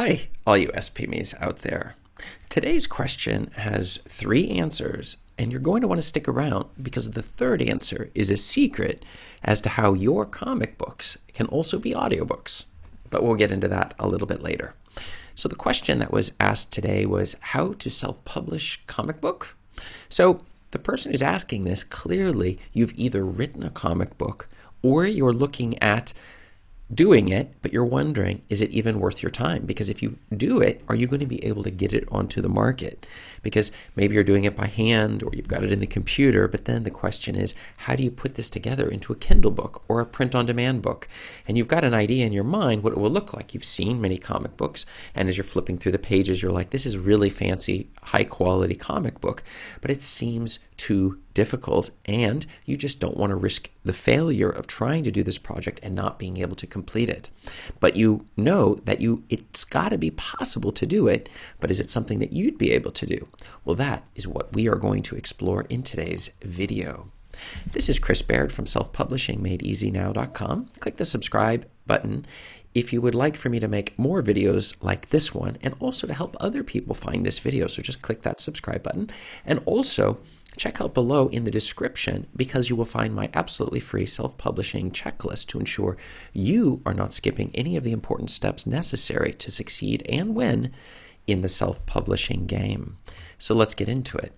Hi, all you SPMEs out there. Today's question has three answers, and you're going to want to stick around because the third answer is a secret as to how your comic books can also be audiobooks. But we'll get into that a little bit later. So, the question that was asked today was how to self publish comic book. So, the person who's asking this clearly you've either written a comic book or you're looking at doing it, but you're wondering, is it even worth your time? Because if you do it, are you going to be able to get it onto the market? Because maybe you're doing it by hand or you've got it in the computer, but then the question is, how do you put this together into a Kindle book or a print on demand book? And you've got an idea in your mind what it will look like. You've seen many comic books, and as you're flipping through the pages, you're like, this is really fancy, high quality comic book, but it seems too difficult, and you just don't want to risk the failure of trying to do this project and not being able to complete it. But you know that you it's got to be possible to do it, but is it something that you'd be able to do? Well, that is what we are going to explore in today's video. This is Chris Baird from self-publishingmadeeasynow.com. Click the subscribe button if you would like for me to make more videos like this one and also to help other people find this video. So just click that subscribe button. And also check out below in the description because you will find my absolutely free self-publishing checklist to ensure you are not skipping any of the important steps necessary to succeed and win in the self-publishing game. So let's get into it.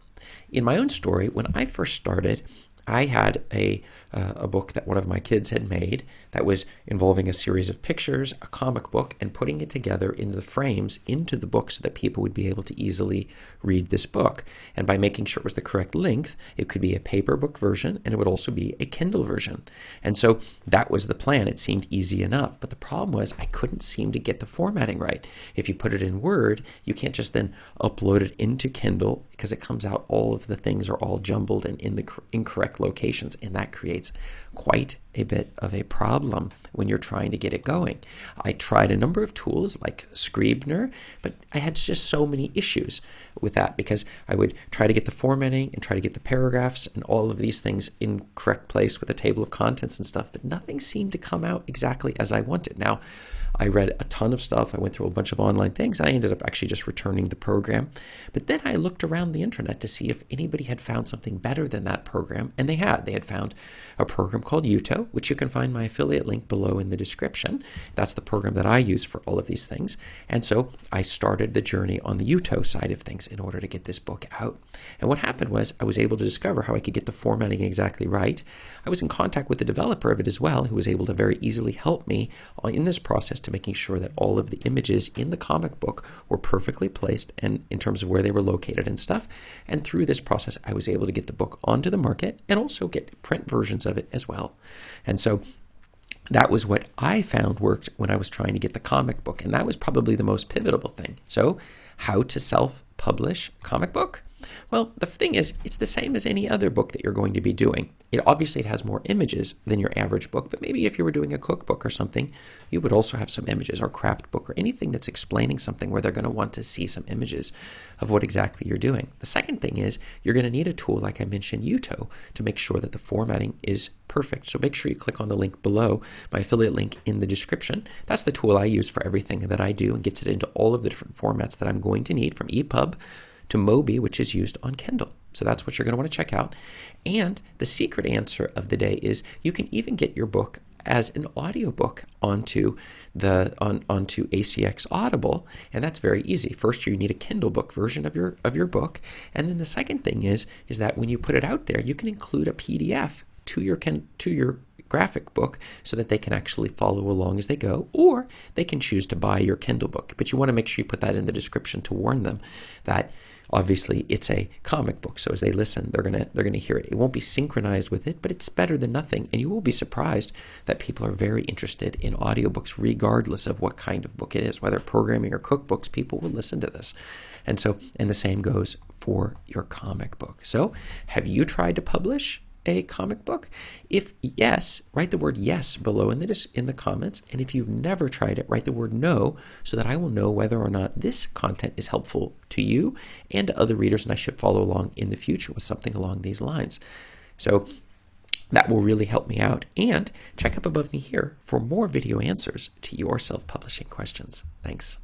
In my own story, when I first started, I had a, uh, a book that one of my kids had made that was involving a series of pictures, a comic book, and putting it together into the frames into the book so that people would be able to easily read this book. And by making sure it was the correct length, it could be a paper book version and it would also be a Kindle version. And so that was the plan. It seemed easy enough. But the problem was I couldn't seem to get the formatting right. If you put it in Word, you can't just then upload it into Kindle because it comes out all of the things are all jumbled and in the incorrect locations, and that creates quite a bit of a problem when you're trying to get it going. I tried a number of tools like Scrivener, but I had just so many issues with that because I would try to get the formatting and try to get the paragraphs and all of these things in correct place with a table of contents and stuff, but nothing seemed to come out exactly as I wanted. Now, I read a ton of stuff. I went through a bunch of online things. I ended up actually just returning the program. But then I looked around the internet to see if anybody had found something better than that program, and they had. They had found a program called Which you can find my affiliate link below in the description. That's the program that I use for all of these things. And so I started the journey on the Jutoh side of things in order to get this book out. And what happened was I was able to discover how I could get the formatting exactly right. I was in contact with the developer of it as well, who was able to very easily help me in this process to making sure that all of the images in the comic book were perfectly placed and in terms of where they were located and stuff. And through this process, I was able to get the book onto the market and also get print versions of it as well. And so that was what I found worked when I was trying to get the comic book. And that was probably the most pivotal thing. So, how to self publish comic book? Well, the thing is, it's the same as any other book that you're going to be doing. It obviously it has more images than your average book, but maybe if you were doing a cookbook or something, you would also have some images or craft book or anything that's explaining something where they're going to want to see some images of what exactly you're doing. The second thing is you're going to need a tool like I mentioned, Jutoh, to make sure that the formatting is perfect. So make sure you click on the link below, my affiliate link in the description. That's the tool I use for everything that I do and gets it into all of the different formats that I'm going to need from EPUB to Mobi, which is used on Kindle. So that's what you're going to want to check out. And the secret answer of the day is you can even get your book as an audiobook onto the on onto ACX Audible, and that's very easy. First, you need a Kindle book version of your of your book, and then the second thing is is that when you put it out there, you can include a PDF to your to your graphic book so that they can actually follow along as they go, or they can choose to buy your Kindle book. But you want to make sure you put that in the description to warn them that obviously it's a comic book so as they listen they're going to they're to hear it. It won't be synchronized with it but it's better than nothing and you will be surprised that people are very interested in audiobooks regardless of what kind of book it is whether programming or cookbooks people will listen to this. And so and the same goes for your comic book. So have you tried to publish a comic book? If yes, write the word yes below in the in the comments. And if you've never tried it, write the word no so that I will know whether or not this content is helpful to you and to other readers and I should follow along in the future with something along these lines. So that will really help me out. And check up above me here for more video answers to your self-publishing questions. Thanks.